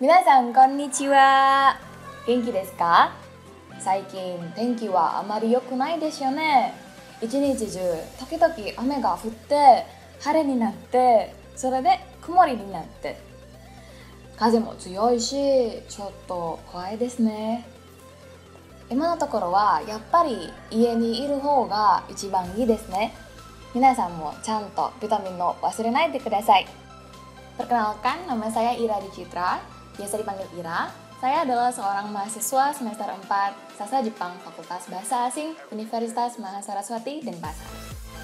皆さんこんにちは。元気ですか？最近天気はあまり良くないですよね。一日中時々雨が降って晴れになってそれで曇りになって。風も強いしちょっと怖いですね。今のところはやっぱり家にいる方が一番いいですね。皆さんもちゃんとビタミンを忘れないでください。Perkenalkan, nama saya Ira Dicitra, biasa dipanggil Ira. Saya adalah seorang mahasiswa semester 4 Sastra Jepang Fakultas Bahasa Asing Universitas Mahasaraswati dan Pasar.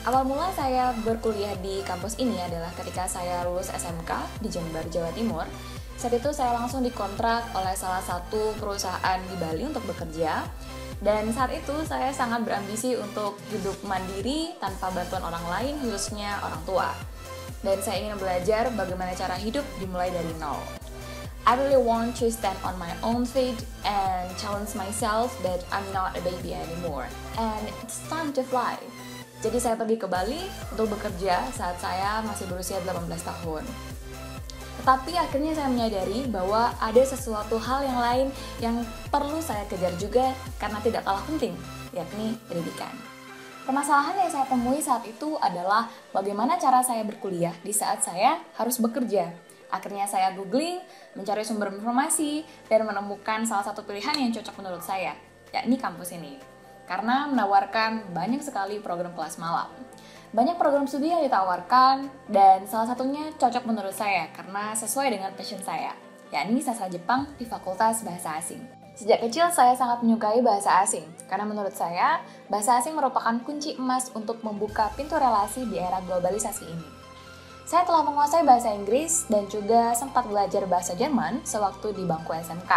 Awal mula saya berkuliah di kampus ini adalah ketika saya lulus SMK di Jember, Jawa Timur. Saat itu saya langsung dikontrak oleh salah satu perusahaan di Bali untuk bekerja. Dan saat itu saya sangat berambisi untuk hidup mandiri tanpa bantuan orang lain, khususnya orang tua dan saya ingin belajar bagaimana cara hidup dimulai dari nol. I really want to stand on my own feet and challenge myself that I'm not a baby anymore and it's time to fly. Jadi saya pergi ke Bali untuk bekerja saat saya masih berusia 18 tahun. Tetapi akhirnya saya menyadari bahwa ada sesuatu hal yang lain yang perlu saya kejar juga karena tidak kalah penting, yakni pendidikan. Permasalahan yang saya temui saat itu adalah bagaimana cara saya berkuliah di saat saya harus bekerja. Akhirnya saya googling, mencari sumber informasi, dan menemukan salah satu pilihan yang cocok menurut saya, yakni kampus ini. Karena menawarkan banyak sekali program kelas malam. Banyak program studi yang ditawarkan, dan salah satunya cocok menurut saya karena sesuai dengan passion saya, yakni sastra Jepang di Fakultas Bahasa Asing. Sejak kecil saya sangat menyukai bahasa asing, karena menurut saya, bahasa asing merupakan kunci emas untuk membuka pintu relasi di era globalisasi ini. Saya telah menguasai bahasa Inggris dan juga sempat belajar bahasa Jerman sewaktu di bangku SMK.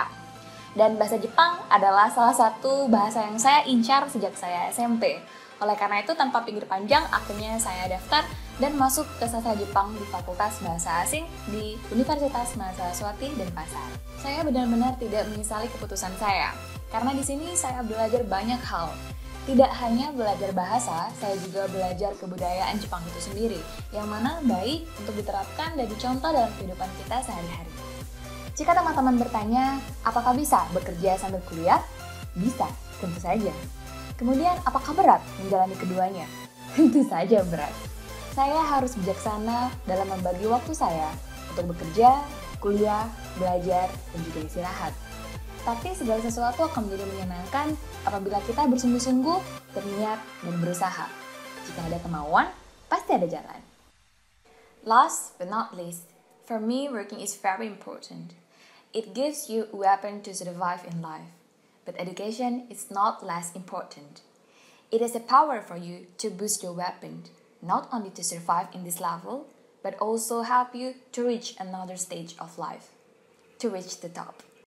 Dan bahasa Jepang adalah salah satu bahasa yang saya incar sejak saya SMP. Oleh karena itu, tanpa pinggir panjang, akhirnya saya daftar dan masuk ke sastra Jepang di Fakultas Bahasa Asing di Universitas Mahasiswati dan Pasar. Saya benar-benar tidak menyesali keputusan saya, karena di sini saya belajar banyak hal. Tidak hanya belajar bahasa, saya juga belajar kebudayaan Jepang itu sendiri, yang mana baik untuk diterapkan dan dicontoh dalam kehidupan kita sehari-hari. Jika teman-teman bertanya, apakah bisa bekerja sambil kuliah? Bisa, tentu saja. Kemudian, apakah berat menjalani keduanya? Tentu saja berat. Saya harus bijaksana dalam membagi waktu saya untuk bekerja, kuliah, belajar, dan juga istirahat. Tapi segala sesuatu akan menjadi menyenangkan apabila kita bersungguh-sungguh, berniat, dan berusaha. Jika ada kemauan, pasti ada jalan. Last but not least, for me working is very important. It gives you a weapon to survive in life. But education is not less important. It is a power for you to boost your weapon not only to survive in this level, but also help you to reach another stage of life, to reach the top.